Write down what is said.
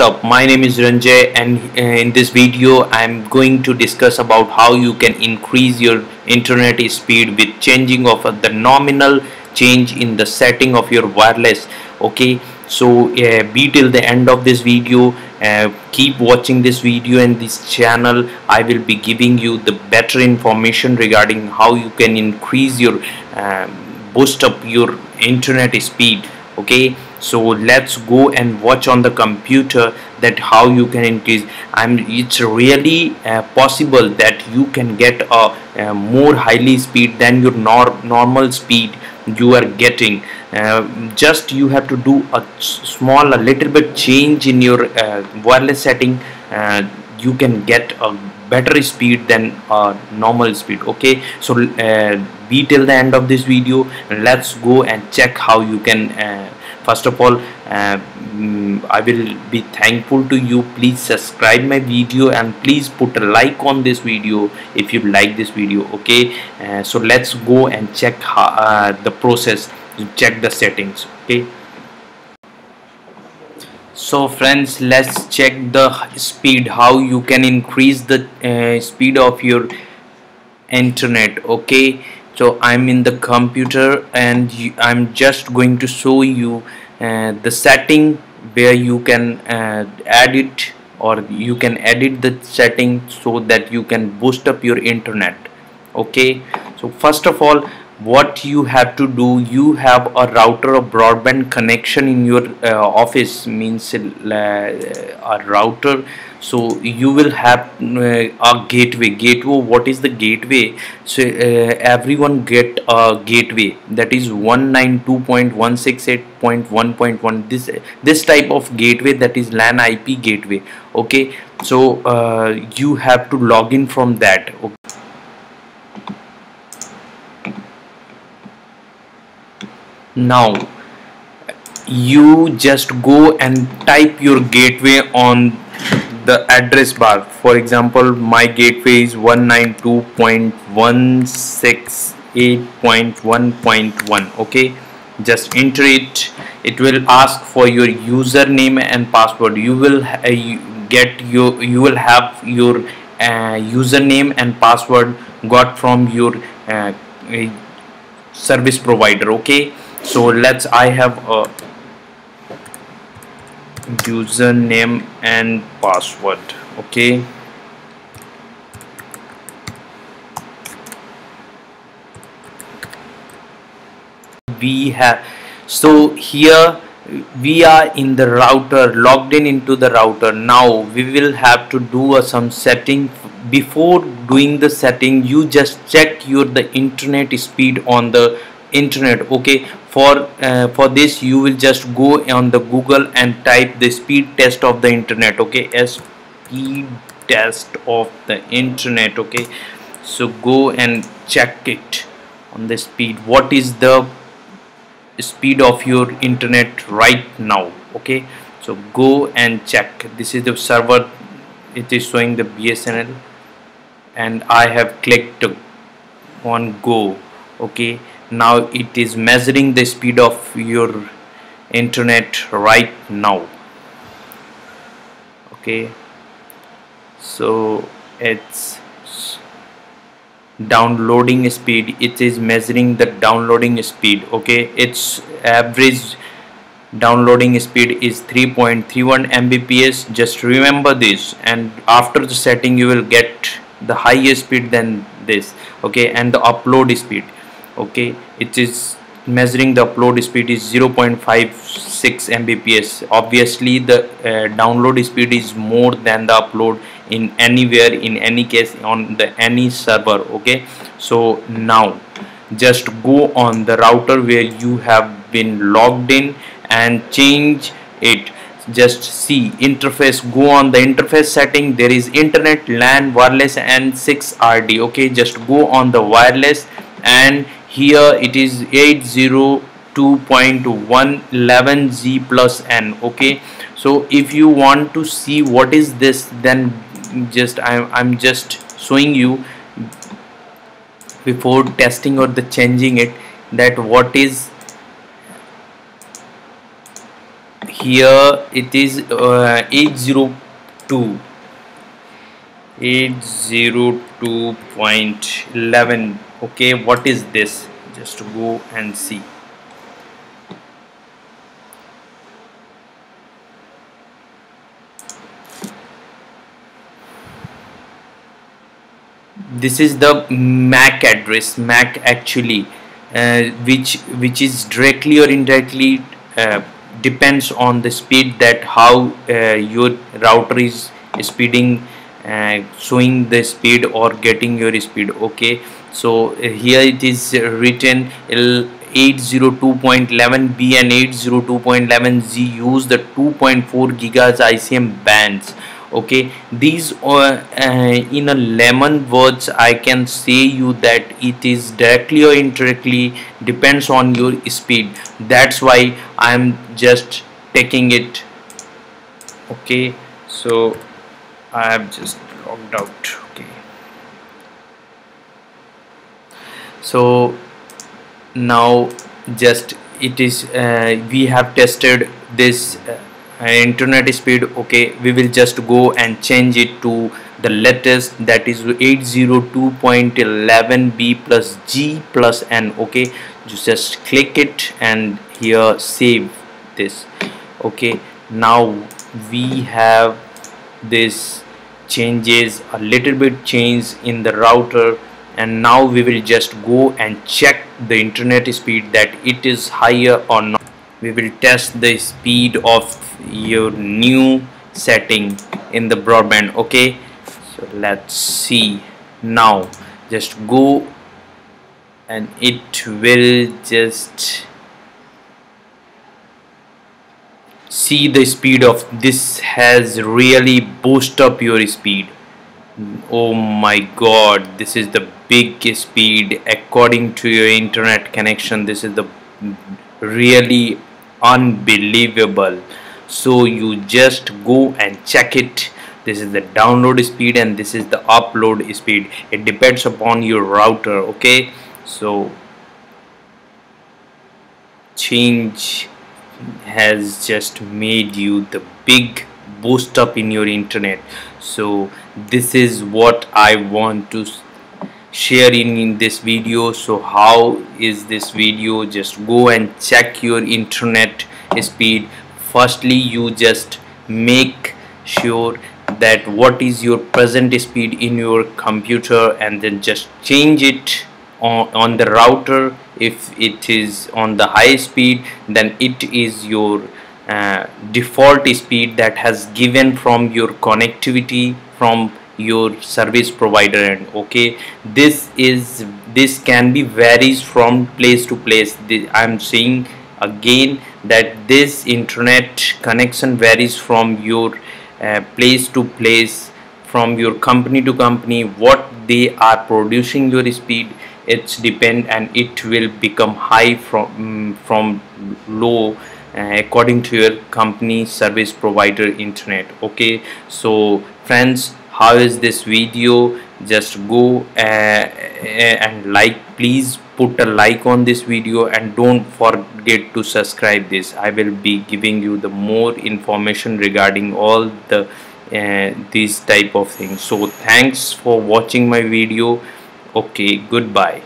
up my name is Ranjay and uh, in this video I'm going to discuss about how you can increase your internet speed with changing of uh, the nominal change in the setting of your wireless okay? So uh, be till the end of this video uh, keep watching this video and this channel. I will be giving you the better information regarding how you can increase your um, boost up your internet speed okay so let's go and watch on the computer that how you can increase. And it's really uh, possible that you can get a, a, more highly speed than your nor normal speed you are getting. Uh, just you have to do a small a little bit change in your uh, wireless setting uh, you can get a better speed than uh, normal speed okay? So uh, be till the end of this video. Let's go and check how you can uh, first of all uh, mm, I will be thankful to you. Please subscribe my video and please put a like on this video if you like this video okay? Uh, so let's go and check uh, the process check the settings okay? So friends let's check the speed how you can increase the uh, speed of your internet okay so I'm in the computer and I'm just going to show you uh, the setting where you can uh, add it or you can edit the setting so that you can boost up your internet. Okay? So first of all what you have to do you have a router or broadband connection in your uh, office means uh, a router. So you will have uh, a gateway. Gateway what is the gateway? So uh, everyone get a gateway. That is 192.168.1.1 this this type of gateway that is LAN IP gateway. Okay? So you have to log in from that. okay. Now you just go and type your gateway on the address bar. For example my gateway is 192.168.1.1 okay? Just enter it. It will ask for your username and password. You will uh, get your you will have your uh, username and password got from your uh, service provider okay so let's I have a username and password okay? We have so here we are in the router logged in into the router. Now we will have to do uh, some setting. Before doing the setting you just check your the internet speed on the internet okay? For uh, for this you will just go on the google and type the speed test of the internet okay? As speed test of the internet okay? So go and check it on the speed. What is the speed of your internet right now okay? So go and check. This is the server. It is showing the BSNL and I have clicked on go okay now it is measuring the speed of your internet right now. Okay. So it's downloading speed. It is measuring the downloading speed. Okay. Its average downloading speed is 3.31 mbps. Just remember this. And after the setting you will get the higher speed than this. Okay. And the upload speed okay it is measuring the upload speed is 0.56 mbps. Obviously the uh, download speed is more than the upload in anywhere in any case on the any server okay? So now just go on the router where you have been logged in and change it. Just see interface go on the interface setting. There is internet LAN wireless and 6RD okay? Just go on the wireless and here it is 802.111z plus n okay? So if you want to see what is this then just I'm, I'm just showing you before testing or the changing it that what is here it is uh, 802 802.11 okay? What is this just to go and see. This is the MAC address MAC actually uh, which which is directly or indirectly uh, depends on the speed that how uh, your router is speeding uh, showing the speed or getting your speed okay? So uh, here it is written 802.11b and 802.11g use the 2.4 gigahertz ICM bands okay? These uh, uh, in a lemon words I can say you that it is directly or indirectly depends on your speed. That's why I'm just taking it okay? So I have just logged out okay. So now just it is uh, we have tested this uh, internet speed okay. We will just go and change it to the latest that is 802.11b plus g plus n okay. You just click it and here save this okay. Now we have this changes a little bit change in the router and now we will just go and check the internet speed that it is higher or not. We will test the speed of your new setting in the broadband okay? So let's see. Now just go and it will just see the speed of this has really boost up your speed. Oh my god this is the big speed. According to your internet connection this is the really unbelievable. So you just go and check it. This is the download speed and this is the upload speed. It depends upon your router okay? So change has just made you the big boost up in your internet. So this is what I want to sharing in this video. So how is this video? Just go and check your internet speed. Firstly you just make sure that what is your present speed in your computer and then just change it on, on the router if it is on the high speed then it is your uh, default speed that has given from your connectivity from your service provider and okay? This is this can be varies from place to place. I'm saying again that this internet connection varies from your uh, place to place from your company to company what they are producing your speed it's depend and it will become high from mm, from low uh, according to your company service provider internet. Okay? So friends how is this video? Just go uh, uh and like please put a like on this video and don't forget to subscribe this. I will be giving you the more information regarding all the uh, these type of things. So thanks for watching my video okay goodbye